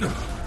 Ugh.